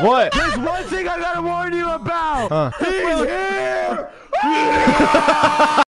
What? There's one thing I gotta warn you about. Huh. He's here.